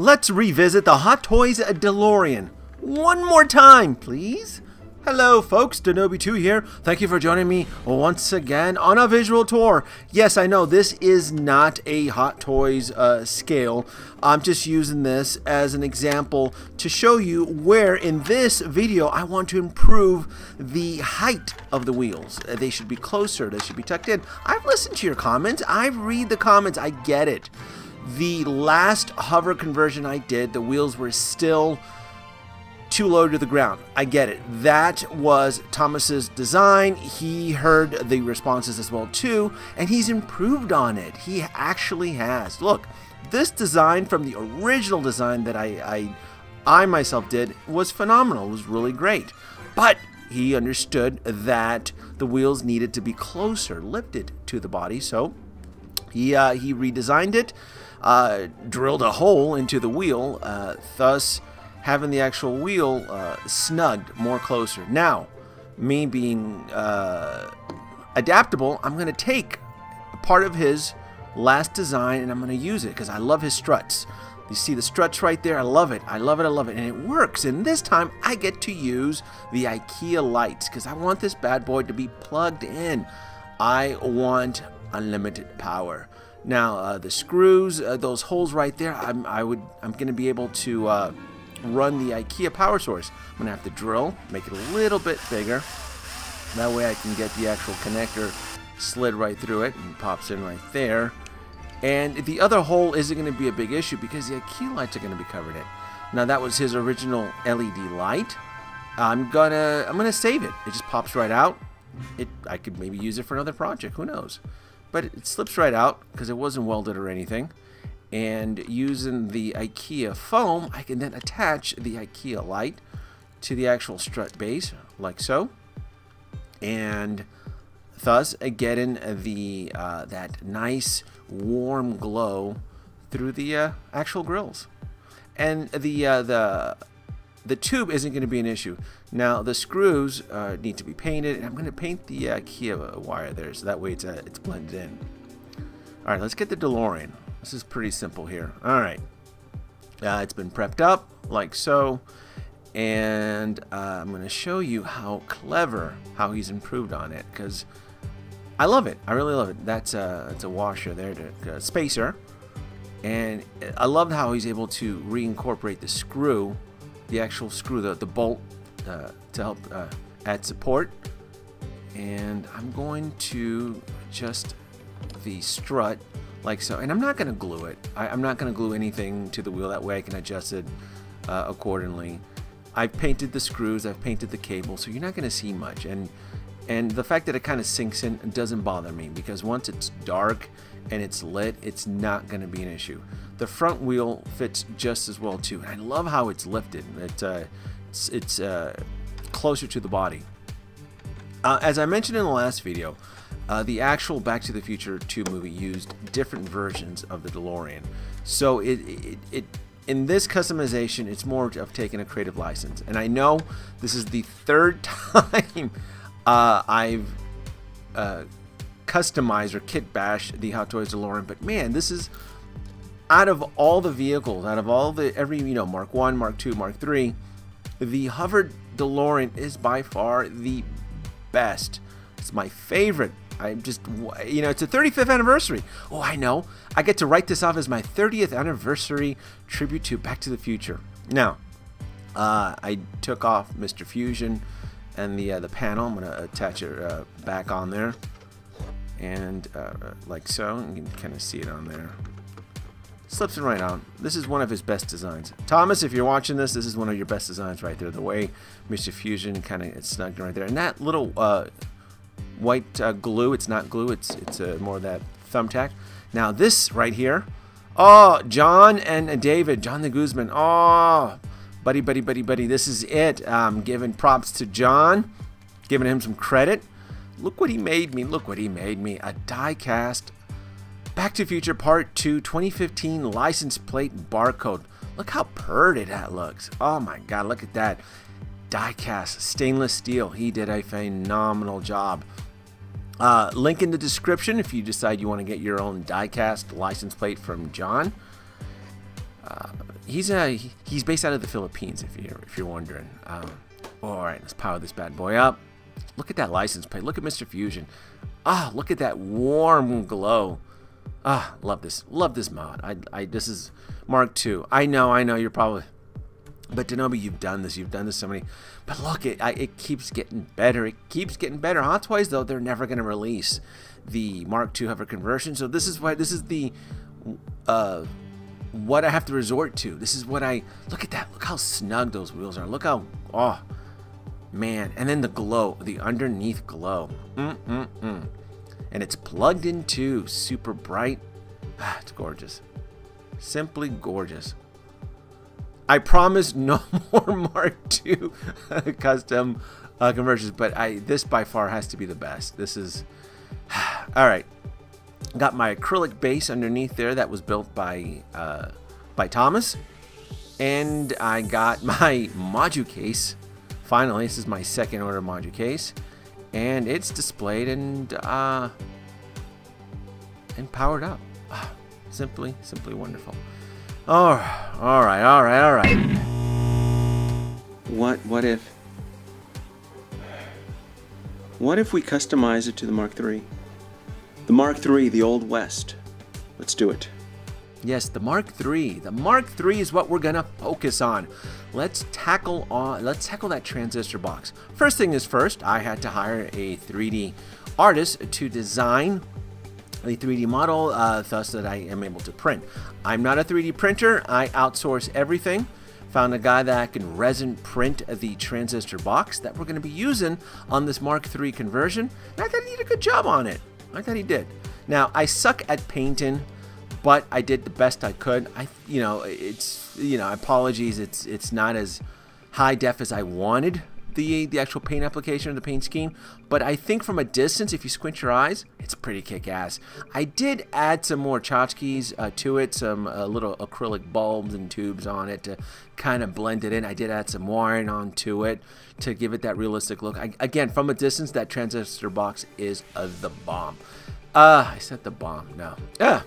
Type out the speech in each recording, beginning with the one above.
let's revisit the Hot Toys DeLorean. One more time, please. Hello folks, Danoby2 here. Thank you for joining me once again on a visual tour. Yes, I know this is not a Hot Toys uh, scale. I'm just using this as an example to show you where in this video I want to improve the height of the wheels. Uh, they should be closer, they should be tucked in. I've listened to your comments, I read the comments, I get it. The last hover conversion I did, the wheels were still too low to the ground. I get it. That was Thomas's design. He heard the responses as well too, and he's improved on it. He actually has. Look, this design from the original design that I I, I myself did was phenomenal. It was really great. But he understood that the wheels needed to be closer, lifted to the body, so he uh, he redesigned it, uh, drilled a hole into the wheel, uh, thus having the actual wheel uh, snugged more closer. Now, me being uh, adaptable, I'm going to take part of his last design and I'm going to use it because I love his struts. You see the struts right there? I love it. I love it. I love it. And it works. And this time I get to use the IKEA lights because I want this bad boy to be plugged in. I want unlimited power. Now uh, the screws, uh, those holes right there, I'm, I would, I'm going to be able to uh, run the IKEA power source. I'm going to have to drill, make it a little bit bigger. That way I can get the actual connector slid right through it and pops in right there. And the other hole isn't going to be a big issue because the IKEA lights are going to be covered in. Now that was his original LED light. I'm gonna I'm gonna save it. It just pops right out. It I could maybe use it for another project. Who knows? But it slips right out because it wasn't welded or anything. And using the IKEA foam I can then attach the IKEA light to the actual strut base like so. And thus getting the uh, that nice warm glow through the uh, actual grills. And the uh, the the tube isn't going to be an issue now the screws uh, need to be painted and I'm going to paint the Kia wire there so that way it's, uh, it's blended in alright let's get the DeLorean this is pretty simple here. All right. Uh, it's been prepped up like so. And uh, I'm going to show you how clever, how he's improved on it. Because I love it. I really love it. That's a, that's a washer there, to, a spacer. And I love how he's able to reincorporate the screw, the actual screw, the, the bolt uh, to help uh, add support. And I'm going to just the strut like so. And I'm not going to glue it. I, am not going to glue anything to the wheel. That way I can adjust it uh, accordingly. I've painted the screws. I've painted the cable. So you're not going to see much. And and the fact that it kind of sinks in doesn't bother me because once it's dark and it's lit, it's not going to be an issue. The front wheel fits just as well too. And I love how it's lifted. It, uh, it's it's uh, closer to the body. Uh, as I mentioned in the last video, uh, the actual Back to the Future 2 movie used different versions of the DeLorean. So it, it, it in this customization, it's more of taking a creative license. And I know this is the third time uh, I've uh, customized or kit bashed the Hot Toys DeLorean, but man, this is out of all the vehicles, out of all the every you know Mark One, Mark Two, Mark Three, the hovered DeLorean is by far the best. It's my favorite I'm just, you know, it's a 35th anniversary. Oh, I know. I get to write this off as my 30th anniversary tribute to Back to the Future. Now, uh, I took off Mr. Fusion and the uh, the panel. I'm to attach it uh, back on there. And uh, like so, you can kind of see it on there. Slips it right on. This is one of his best designs. Thomas, if you're watching this, this is one of your best designs right there. The way Mr. Fusion kind of snugged right there. And that little uh, white uh, glue. It's not glue. It's it's uh, more that thumbtack. Now this right here. Oh, John and David, John de Guzman. Oh, buddy, buddy, buddy, buddy. This is it. Um, giving props to John, giving him some credit. Look what he made me. Look what he made me. A die-cast Back to Future Part 2 2015 license plate barcode. Look how purty that looks. Oh my god, look at that. Die-cast stainless steel. He did a phenomenal job. Uh, link in the description if you decide you want to get your own diecast license plate from John. Uh, he's uh, he's based out of the Philippines, if you're if you're wondering. Um, all right, let's power this bad boy up. Look at that license plate. Look at Mr. Fusion. Ah, look at that warm glow. Ah, love this. Love this mod. I, I this is Mark II. I know, I know. You're probably, but Danoby, you've done this. You've done this so many. But look, it I, it keeps getting better. It keeps getting better. Hot Toys though, they're never gonna release the Mark II hover conversion. So this is why this is the uh what I have to resort to. This is what I look at that. Look how snug those wheels are. Look how oh man, and then the glow, the underneath glow. Mm mm mm. And it's plugged in too, super bright. Ah, it's gorgeous. Simply gorgeous. I promise no more Mark II custom uh, conversions, but I this by far has to be the best. This is all right. Got my acrylic base underneath there that was built by uh, by Thomas. And I got my Modu case. Finally, this is my second order Modu case. And it's displayed and uh, and powered up. Simply, simply wonderful. Oh, all right, all right, all right. What, what if... What if we customize it to the Mark III? The Mark III, the Old West. Let's do it. Yes, the Mark III. The Mark III is what we're gonna focus on. Let's tackle on. Let's tackle that transistor box. First thing is first. I had to hire a 3D artist to design a 3D model, uh, thus that I am able to print. I'm not a 3D printer. I outsource everything. Found a guy that can resin print the transistor box that we're going to be using on this Mark III conversion. And I thought he did a good job on it. I thought he did. Now, I suck at painting, but I did the best I could. I, you know, it's, you know, apologies. It's, it's not as high def as I wanted the the actual paint application or the paint scheme, but I think from a distance, if you squint your eyes, it's pretty kick-ass. I did add some more tchotchkes uh, to it, some uh, little acrylic bulbs and tubes on it to kind of blend it in. I did add some wiring onto it to give it that realistic look. I, again, from a distance, that transistor box is uh, the bomb. Uh, I said the bomb, no. Uh,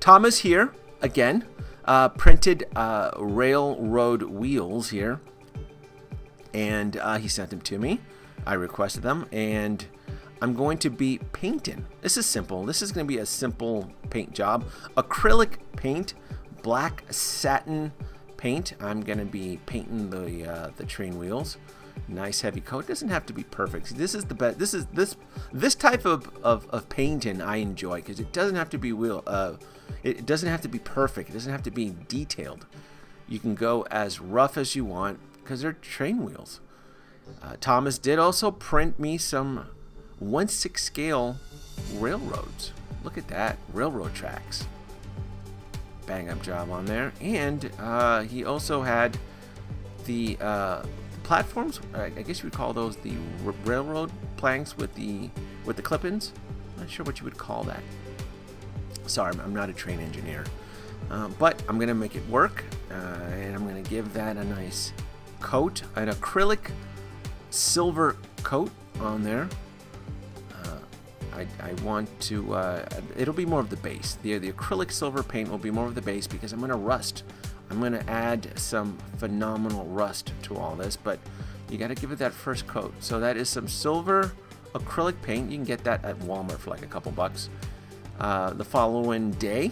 Thomas here, again, uh, printed uh, railroad wheels here and uh, he sent them to me. I requested them, and I'm going to be painting. This is simple. This is going to be a simple paint job. Acrylic paint, black satin paint. I'm going to be painting the uh, the train wheels. Nice heavy coat. Doesn't have to be perfect. This is the best. This is this this type of, of, of painting I enjoy because it doesn't have to be wheel. Uh, it doesn't have to be perfect. It doesn't have to be detailed. You can go as rough as you want because they're train wheels. Uh, Thomas did also print me some 1 6 scale railroads. Look at that, railroad tracks. Bang up job on there. And uh, he also had the uh, platforms, I guess you would call those the railroad planks with the with the clip-ins. Not sure what you would call that. Sorry, I'm not a train engineer. Uh, but I'm going to make it work, uh, and I'm going to give that a nice coat, an acrylic silver coat on there. Uh, I, I, want to, uh, it'll be more of the base. The, the acrylic silver paint will be more of the base because I'm going to rust. I'm going to add some phenomenal rust to all this, but you got to give it that first coat. So that is some silver acrylic paint. You can get that at Walmart for like a couple bucks. Uh, the following day,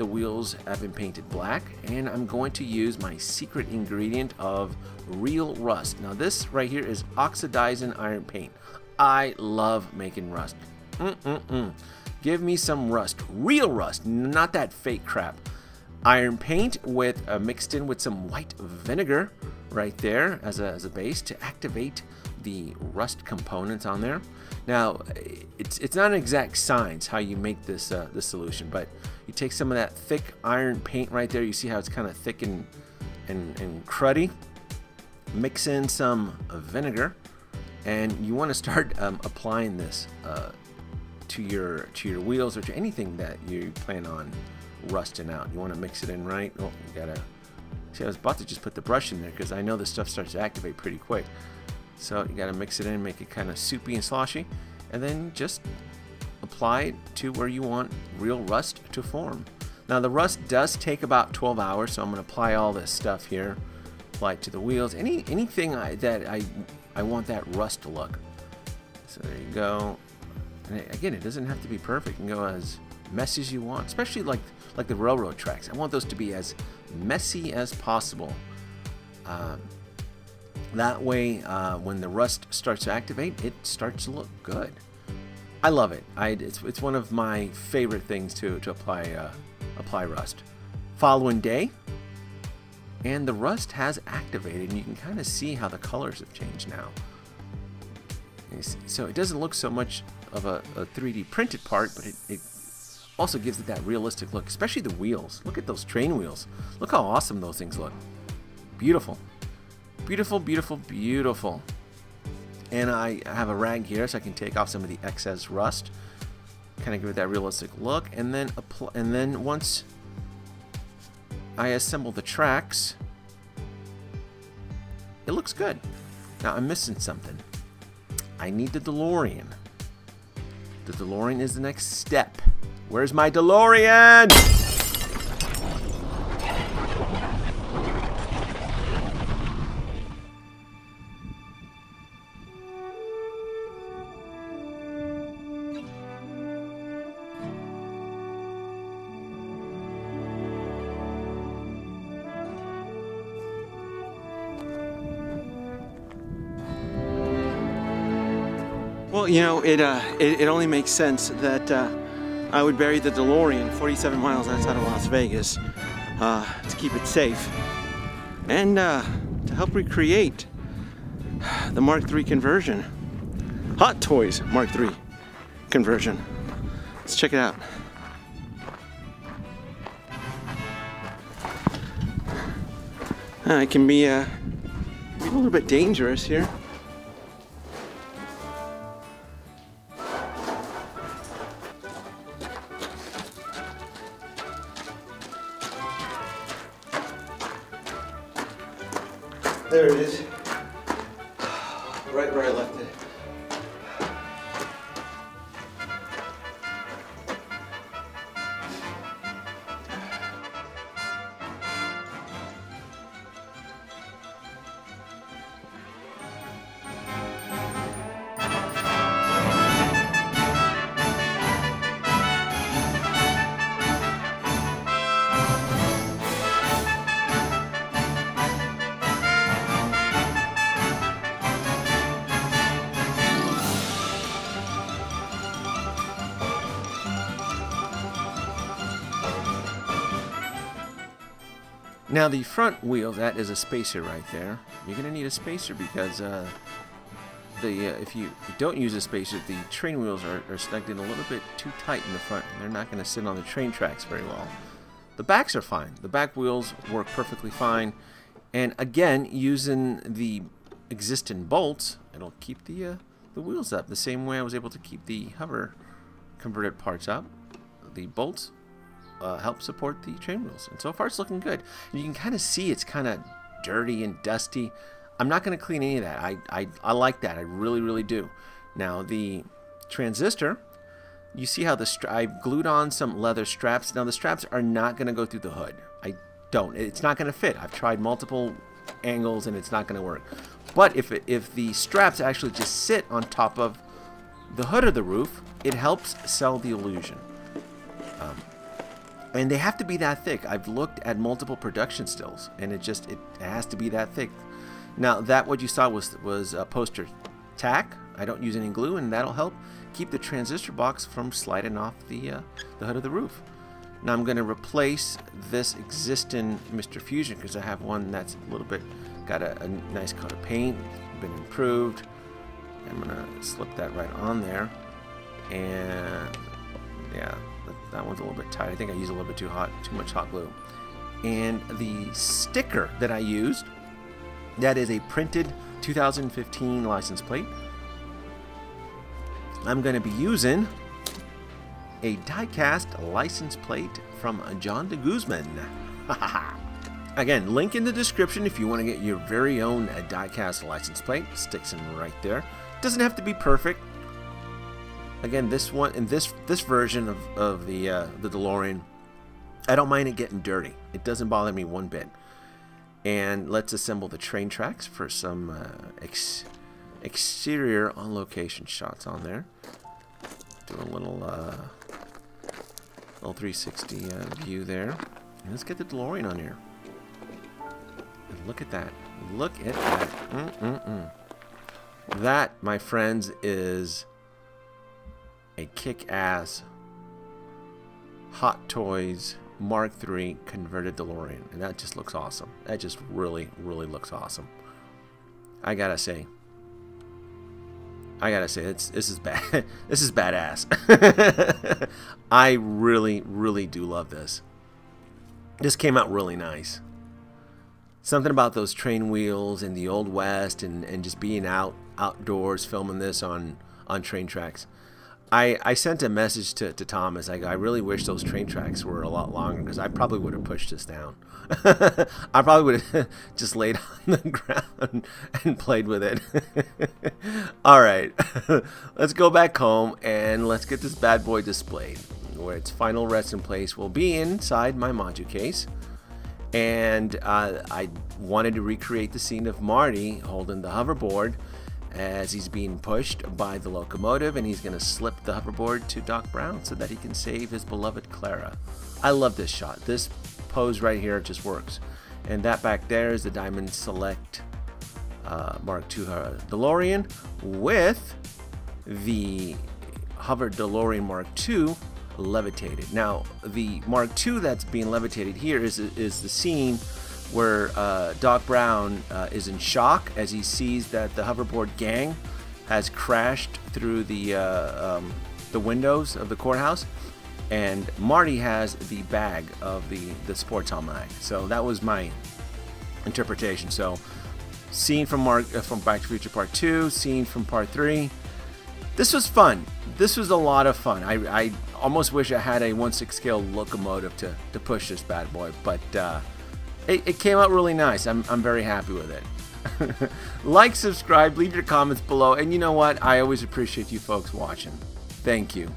the wheels have been painted black and I'm going to use my secret ingredient of real rust. Now this right here is oxidizing iron paint. I love making rust. Mm -mm -mm. Give me some rust, real rust, not that fake crap. Iron paint with uh, mixed in with some white vinegar right there as a, as a base to activate the rust components on there. Now, it's it's not an exact science how you make this uh, this solution, but you take some of that thick iron paint right there. You see how it's kind of thick and, and, and cruddy. Mix in some vinegar, and you want to start um, applying this uh, to your to your wheels or to anything that you plan on rusting out. You want to mix it in right. Oh, you gotta. See, I was about to just put the brush in there because I know this stuff starts to activate pretty quick. So you got to mix it in, make it kind of soupy and sloshy, and then just apply it to where you want real rust to form. Now the rust does take about 12 hours, so I'm going to apply all this stuff here. Apply it to the wheels. Any anything I, that I I want that rust to look. So there you go. And again, it doesn't have to be perfect. You can go as messy as you want, especially like like the railroad tracks. I want those to be as messy as possible. Um, that way, uh, when the rust starts to activate, it starts to look good. I love it. I, it's, it's one of my favorite things to, to apply, uh, apply rust. Following day, and the rust has activated, and you can kind of see how the colors have changed now. So it doesn't look so much of a, a 3D printed part, but it, it also gives it that realistic look, especially the wheels. Look at those train wheels. Look how awesome those things look. Beautiful. Beautiful, beautiful, beautiful. And I have a rag here so I can take off some of the excess rust. Kind of give it that realistic look. And then, apply, and then once I assemble the tracks, it looks good. Now I'm missing something. I need the DeLorean. The DeLorean is the next step. Where's my DeLorean? Well, you know, it, uh, it, it, only makes sense that uh, I would bury the DeLorean 47 miles outside of Las Vegas uh, to keep it safe and uh, to help recreate the Mark III conversion. Hot Toys Mark III conversion. Let's check it out. Uh, it can be, uh, be a little bit dangerous here. Now the front wheel, that is a spacer right there. You're going to need a spacer because uh, the uh, if you don't use a spacer, the train wheels are, are snuggled in a little bit too tight in the front. And they're not going to sit on the train tracks very well. The backs are fine. The back wheels work perfectly fine. And again, using the existing bolts, it'll keep the uh, the wheels up the same way I was able to keep the hover converted parts up. The bolts uh, help support the train wheels. And so far it's looking good. And you can kind of see it's kind of dirty and dusty. I'm not going to clean any of that. I, I, I like that. I really, really do. Now the transistor, you see how the I've glued on some leather straps. Now the straps are not going to go through the hood. I don't. It's not going to fit. I've tried multiple angles and it's not going to work. But if, it, if the straps actually just sit on top of the hood of the roof, it helps sell the illusion. Um, and they have to be that thick. I've looked at multiple production stills, and it just it has to be that thick. Now that what you saw was was a poster tack. I don't use any glue, and that'll help keep the transistor box from sliding off the uh, the hood of the roof. Now I'm going to replace this existing Mr. Fusion because I have one that's a little bit got a, a nice coat of paint, been improved. I'm going to slip that right on there, and yeah, that one's a little bit tight. I think I used a little bit too hot, too much hot glue. And the sticker that I used, that is a printed 2015 license plate. I'm going to be using a die-cast license plate from John de Guzman. Again, link in the description if you want to get your very own die-cast license plate. Sticks in right there. Doesn't have to be perfect. Again, this one in this this version of, of the uh, the DeLorean, I don't mind it getting dirty. It doesn't bother me one bit. And let's assemble the train tracks for some uh, ex exterior on location shots on there. Do a little uh, little 360 uh, view there. And let's get the DeLorean on here. And look at that. Look at that. Mm -mm -mm. That, my friends, is a kick-ass Hot Toys Mark III converted DeLorean. And that just looks awesome. That just really, really looks awesome. I gotta say. I gotta say, it's, this is bad. this is badass. I really, really do love this. This came out really nice. Something about those train wheels in the old west and, and just being out outdoors filming this on on train tracks. I, I sent a message to, to Thomas. I, go, I really wish those train tracks were a lot longer because I probably would have pushed this down. I probably would have just laid on the ground and played with it. All right, let's go back home and let's get this bad boy displayed. Where its final resting place will be inside my module case. And uh, I wanted to recreate the scene of Marty holding the hoverboard as he's being pushed by the locomotive and he's going to slip the hoverboard to Doc Brown so that he can save his beloved Clara. I love this shot. This pose right here just works. And that back there is the Diamond Select uh, Mark II uh, DeLorean with the Hover DeLorean Mark II levitated. Now, the Mark II that's being levitated here is, is the scene where uh, Doc Brown uh, is in shock as he sees that the hoverboard gang has crashed through the uh, um, the windows of the courthouse, and Marty has the bag of the the sports almanac. So that was my interpretation. So, scene from Mark uh, from Back to Future Part Two, scene from Part Three. This was fun. This was a lot of fun. I, I almost wish I had a 1 6 scale locomotive to, to push this bad boy, but uh, it, it came out really nice. I'm, I'm very happy with it. like, subscribe, leave your comments below, and you know what? I always appreciate you folks watching. Thank you.